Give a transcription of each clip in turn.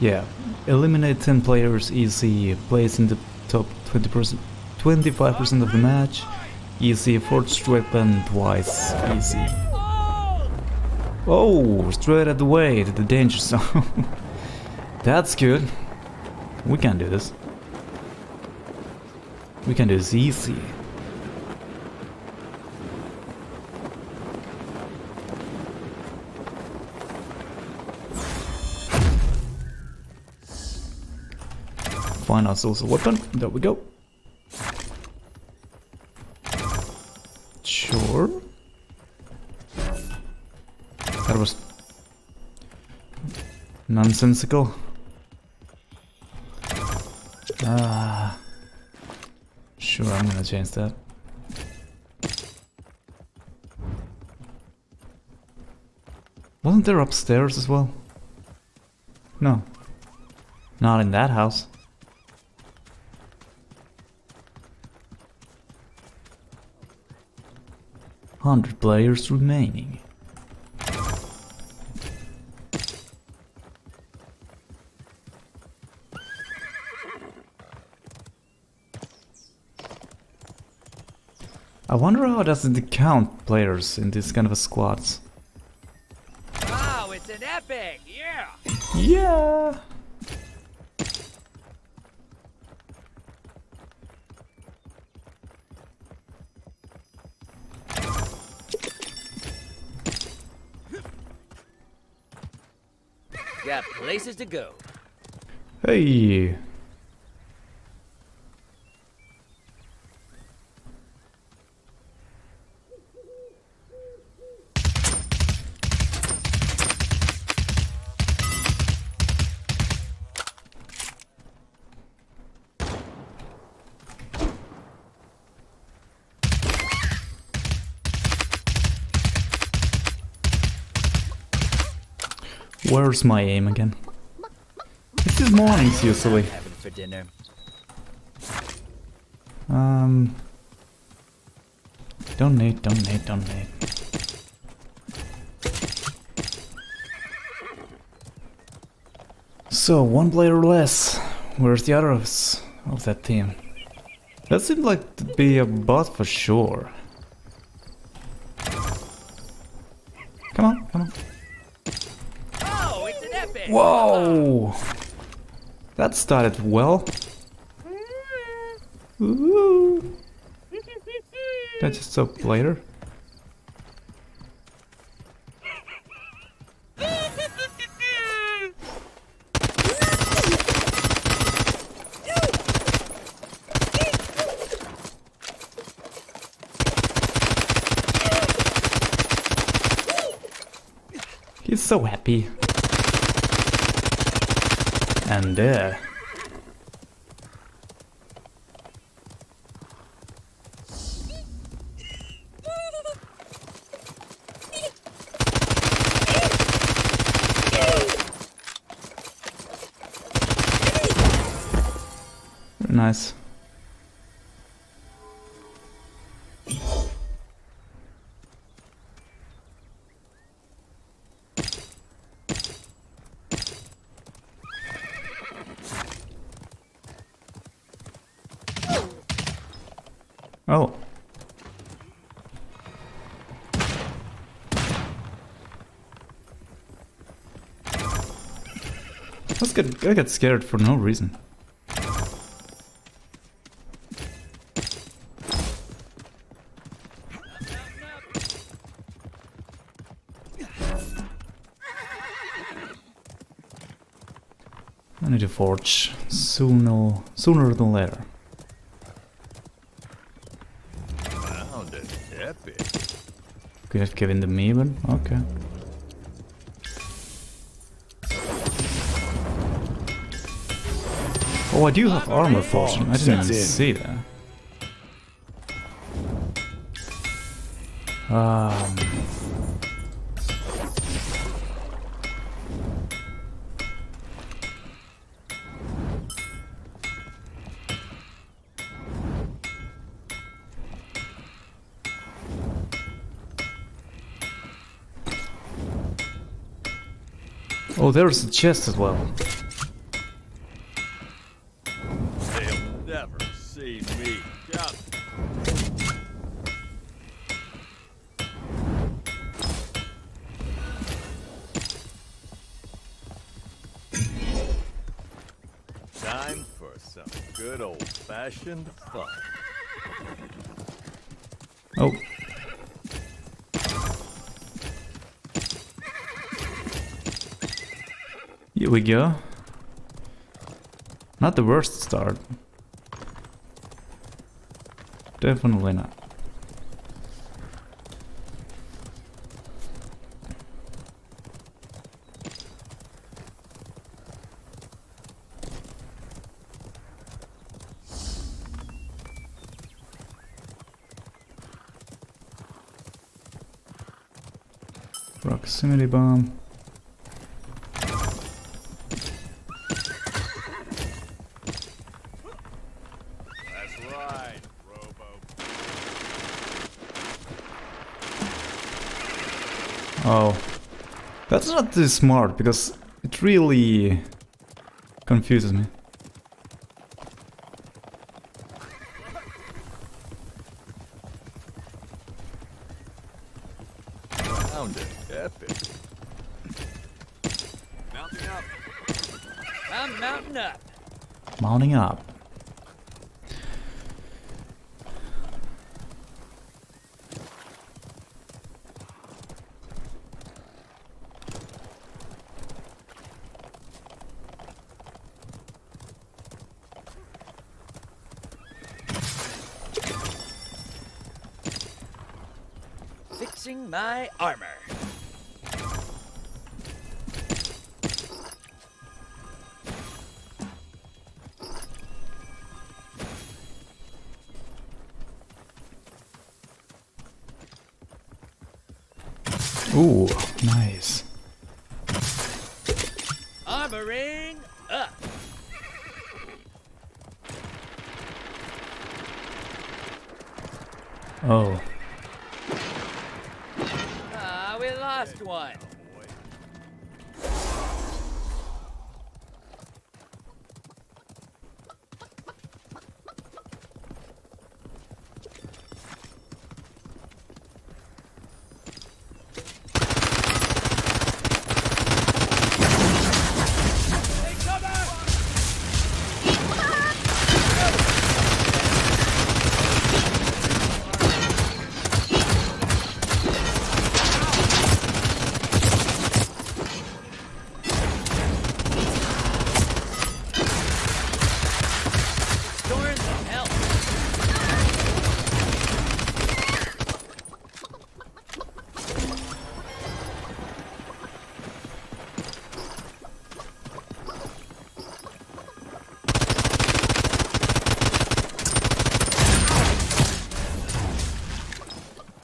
Yeah, eliminate 10 players easy, place in the top 20%, 25% of the match, easy, forged weapon twice, easy. Oh, straight at the way to the danger zone. That's good. We can do this. We can do this easy. Find ourselves a weapon. There we go. Sure. That was nonsensical. Ah. Sure, I'm gonna change that. Wasn't there upstairs as well? No. Not in that house. Hundred players remaining. I wonder how does it count players in this kind of a squads? Wow, it's an epic, yeah! Yeah! Places to go. Hey! Where's my aim again? It's is mornings usually. Having for dinner. Um. Donate, donate, donate. So, one player less. Where's the others of that team? That seemed like to be a bot for sure. That started well. Ooh. That just so later. He's so happy. And there. Nice. Oh. Let's get I get scared for no reason. I need to forge sooner sooner than later. Found an epic. Could have given them me, but okay. Oh, I do have armor potion. I didn't even see that. Um. Oh, there's a chest as well. They'll never see me. Time for some good old-fashioned fun. Oh. We go. Not the worst start. Definitely not. Proximity bomb. Oh. That's not too smart because it really confuses me. Sounded epic. Mounting up. I'm mounting up. Mounting up. My armor. Ooh, nice. Lost one.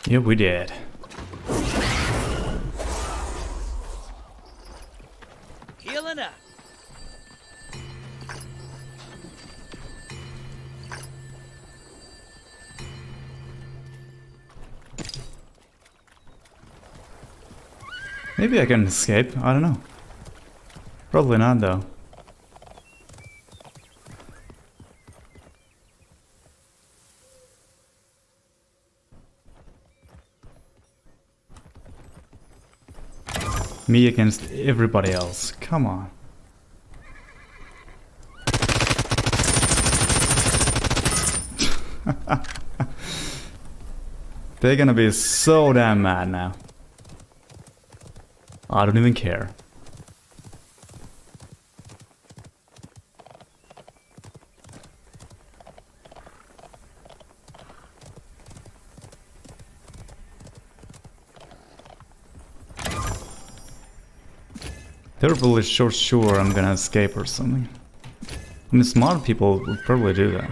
Yeah, we did. Healing up. Maybe I can escape. I don't know. Probably not though. Me against everybody else. Come on. They're gonna be so damn mad now. I don't even care. They're probably sure sure I'm gonna escape or something. I mean, smart people would probably do that.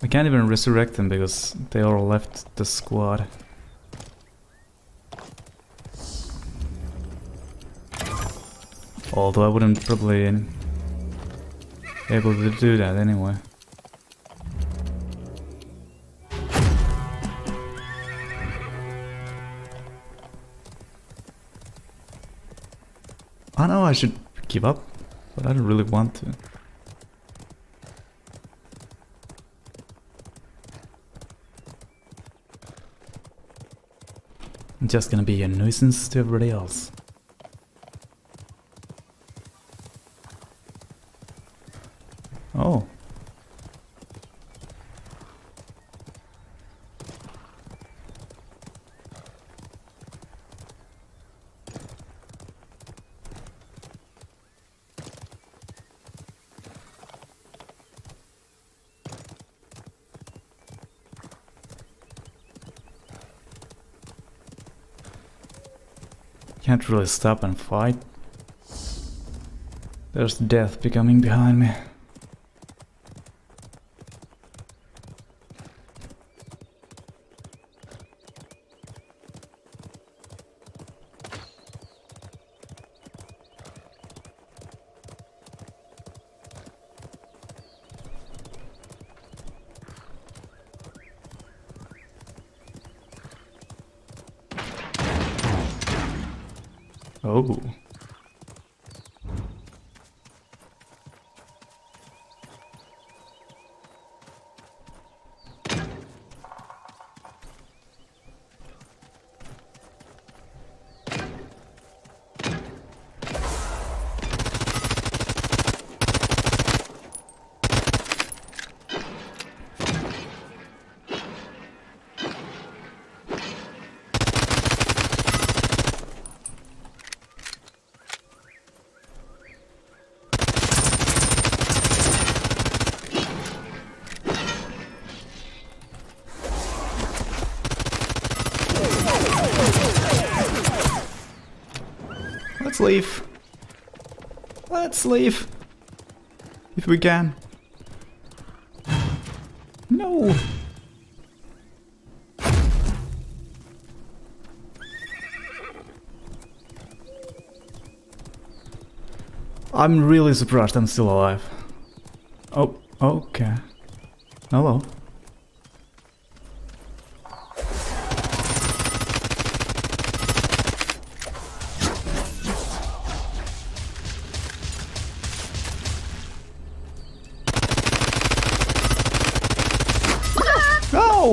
I can't even resurrect them because they all left the squad. Although I wouldn't probably able to do that anyway. I know I should give up, but I don't really want to. I'm just gonna be a nuisance to everybody else. Can't really stop and fight. There's death becoming behind me. Oh. Let's leave. Let's leave. If we can. No. I'm really surprised I'm still alive. Oh, okay. Hello. I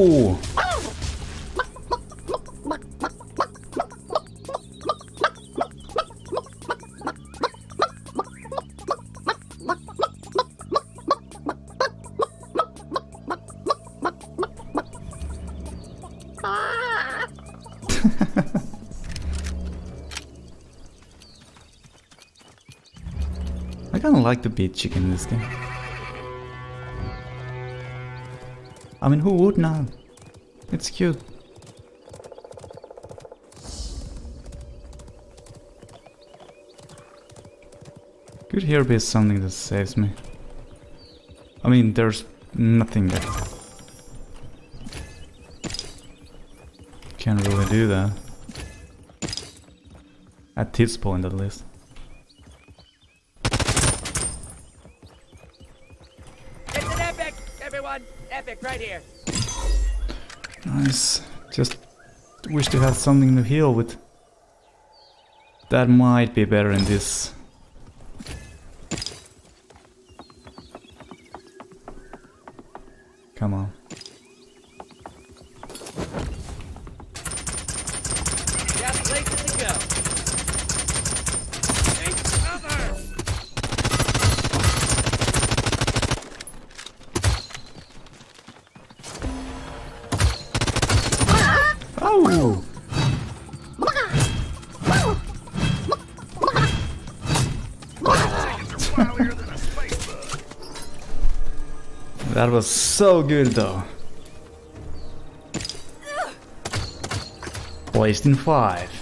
kinda like the beat chicken in this game. I mean, who would now? It's cute. Could here be something that saves me? I mean, there's nothing that Can't really do that. At this point, at least. Wish to have something to heal with. That might be better in this. Come on. That was so good though. Placed in five.